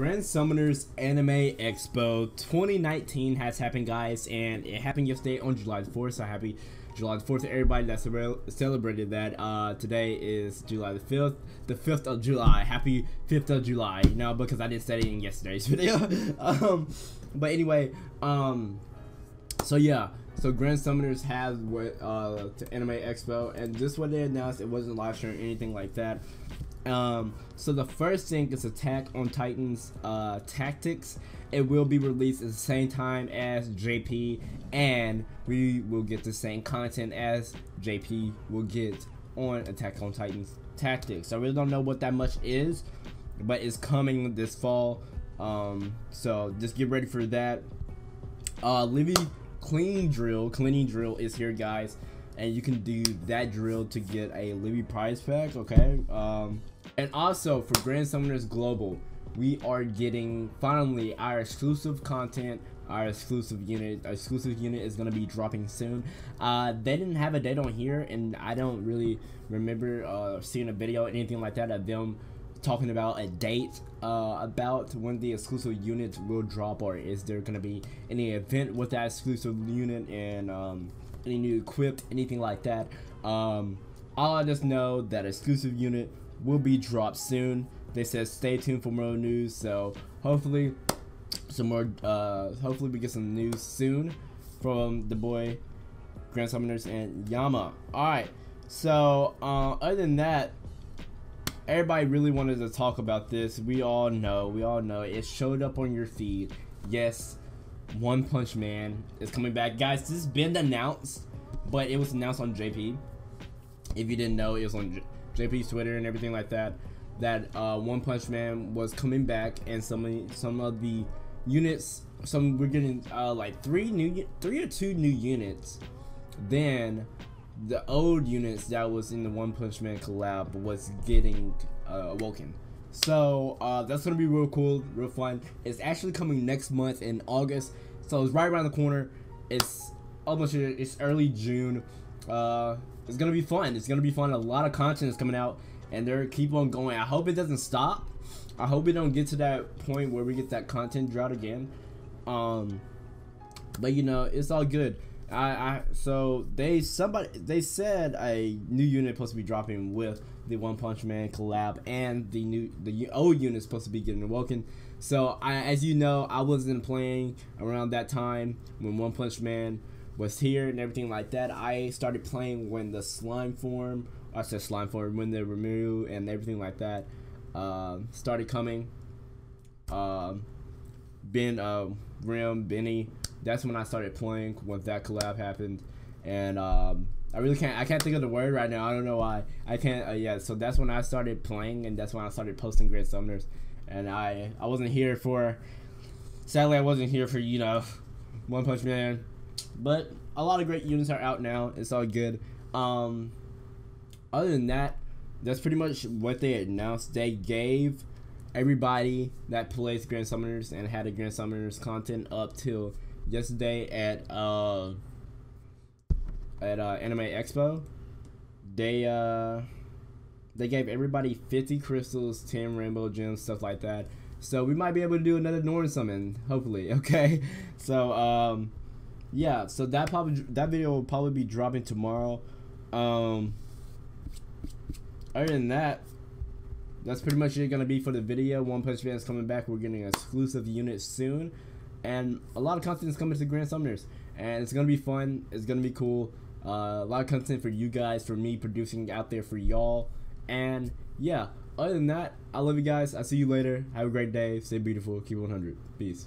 Grand Summoners Anime Expo 2019 has happened, guys, and it happened yesterday on July 4th. So happy July 4th to everybody that celebrated that. Uh, today is July the 5th, the 5th of July. Happy 5th of July, you know, because I didn't say it in yesterday's video. um, but anyway, um, so yeah, so Grand Summoners has what uh to Anime Expo, and this what they announced. It wasn't live stream or anything like that. Um, so the first thing is Attack on Titans uh, Tactics. It will be released at the same time as JP, and we will get the same content as JP will get on Attack on Titans Tactics. I really don't know what that much is, but it's coming this fall. Um, so just get ready for that. Uh, Levi Clean Drill, Cleaning Drill is here, guys and you can do that drill to get a Levi prize pack, okay? Um, and also for Grand Summoners Global, we are getting finally our exclusive content our exclusive unit our exclusive unit is going to be dropping soon uh they didn't have a date on here and i don't really remember uh seeing a video or anything like that of them talking about a date uh about when the exclusive unit will drop or is there going to be any event with that exclusive unit and um any new equipped, anything like that. Um, all I just know that exclusive unit will be dropped soon. They said stay tuned for more news. So hopefully, some more. Uh, hopefully we get some news soon from the boy Grand Summoners and Yama. All right. So uh, other than that, everybody really wanted to talk about this. We all know. We all know it showed up on your feed. Yes, one Punch Man is coming back. Guys, this has been announced, but it was announced on JP. If you didn't know, it was on JP's Twitter and everything like that. That uh, One Punch Man was coming back, and some of, some of the units, some we're getting uh, like three new, three or two new units. Then the old units that was in the One Punch Man collab was getting uh, awoken. So uh, that's gonna be real cool, real fun. It's actually coming next month in August, so it's right around the corner. It's almost it's early June. It's gonna be fun. It's gonna be fun. A lot of content is coming out, and they're keep on going. I hope it doesn't stop. I hope we don't get to that point where we get that content drought again. Um, but you know, it's all good. I, I so they somebody they said a new unit supposed to be dropping with the One Punch Man collab and the new the old unit supposed to be getting awoken. So I, as you know, I wasn't playing around that time when One Punch Man was here and everything like that. I started playing when the slime form, I said slime form, when the Rimuru and everything like that uh, started coming. Um, Ben, uh, Rim, Benny that's when I started playing when that collab happened, and um, I really can't I can't think of the word right now. I don't know why I can't. Uh, yeah, so that's when I started playing, and that's when I started posting Grand Summoners, and I I wasn't here for. Sadly, I wasn't here for you know, One Punch Man, but a lot of great units are out now. It's all good. Um, other than that, that's pretty much what they announced. They gave everybody that plays Grand Summoners and had a Grand Summoners content up till yesterday at uh at uh, Anime Expo. They uh they gave everybody 50 crystals, 10 rainbow gems, stuff like that. So we might be able to do another Norn summon, hopefully. Okay, so um yeah, so that probably that video will probably be dropping tomorrow. Um, other than that, that's pretty much it gonna be for the video. One Punch Man is coming back. We're getting an exclusive unit soon and a lot of content is coming to Grand Summoners, and it's gonna be fun. It's gonna be cool. Uh, a lot of content for you guys, for me producing out there for y'all, and yeah. Other than that, I love you guys. I'll see you later. Have a great day. Stay beautiful. Keep 100. Peace.